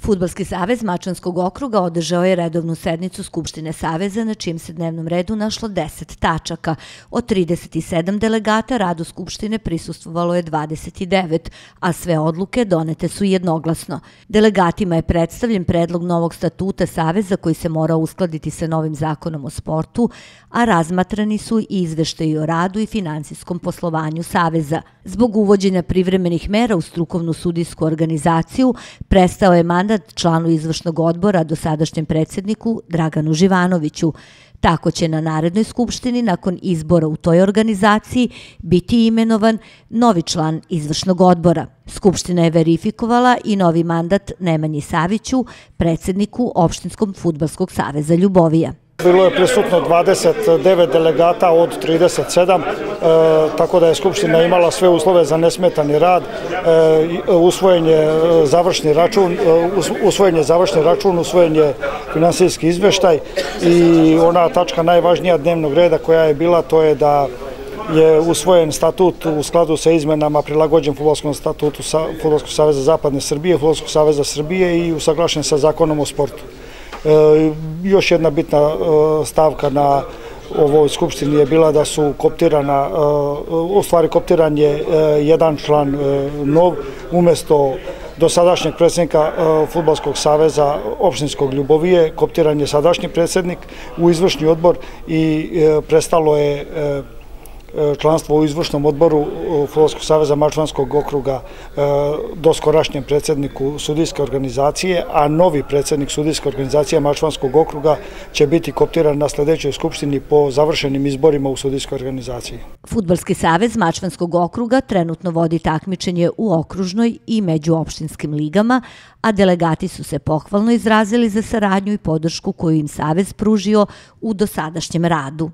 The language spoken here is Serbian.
Futbalski savez Mačvanskog okruga održao je redovnu sednicu Skupštine Saveza na čijem se dnevnom redu našlo 10 tačaka. Od 37 delegata radu Skupštine prisustvovalo je 29, a sve odluke donete su jednoglasno. Delegatima je predstavljen predlog novog statuta Saveza koji se mora uskladiti sa novim zakonom o sportu, a razmatrani su i izveštaji o radu i finansijskom poslovanju Saveza. Zbog uvođenja privremenih mera u strukovnu sudijsku organizaciju prestao je mandat mandat članu izvršnog odbora do sadašnjem predsjedniku Draganu Živanoviću. Tako će na Narednoj skupštini nakon izbora u toj organizaciji biti imenovan novi član izvršnog odbora. Skupština je verifikovala i novi mandat Nemanji Saviću, predsjedniku Opštinskom futbalskog saveza Ljubovija. Bilo je prisutno 29 delegata od 37, e, tako da je Skupština imala sve uslove za nesmetani rad, e, usvojen je e, završni račun, usvojen je završni račun, usvojen je finansijski izveštaj i ona tačka najvažnija dnevnog reda koja je bila, to je da je usvojen statut u skladu sa izmenama prilagođen Futbolskom statutu Futbolskog saveza Zapadne Srbije, Futbolskog saveza Srbije i usaglašen sa zakonom o sportu. E, još jedna bitna e, stavka na ovoj skupštini je bila da su koptirana, e, u stvari koptiran je jedan član nov umesto do sadašnjeg predsjednika Futbolskog saveza opštinskog Ljubovije, koptiran je sadašnji predsjednik u izvršni odbor i prestalo je članstvo u izvršnom odboru Futbolskog saveza Mačvanskog okruga e, do skorašnjem predsjedniku sudijske organizacije, a novi predsjednik sudijske organizacije Mačvanskog okruga će biti koptiran na sledećoj skupštini po završenim izborima u sudijskoj organizaciji. Futbolski savez Mačvanskog okruga trenutno vodi takmičenje u okružnoj i međuopštinskim ligama, a delegati su se pohvalno izrazili za saradnju i podršku koju im savez pružio u dosadašnjem radu.